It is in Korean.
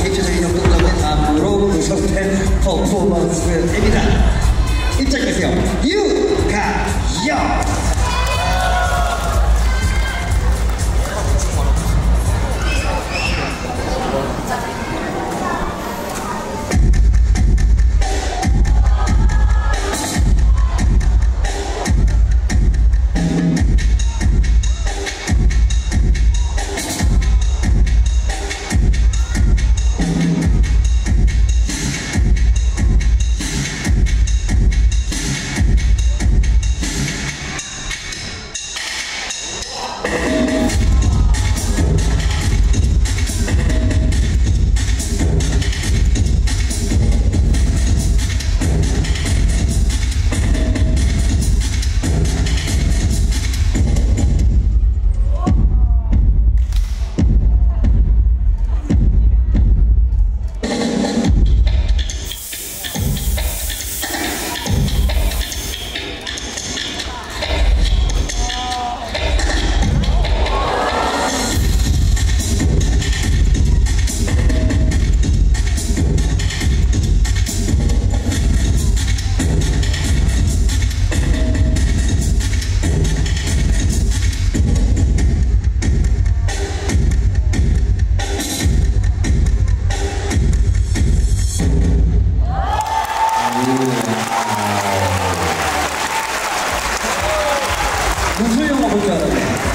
입체적인 역동적인 다음으로 구성된 퍼포먼스입니다. 입장해주세요. 유가영! 무슨 영화 볼줄 알아요?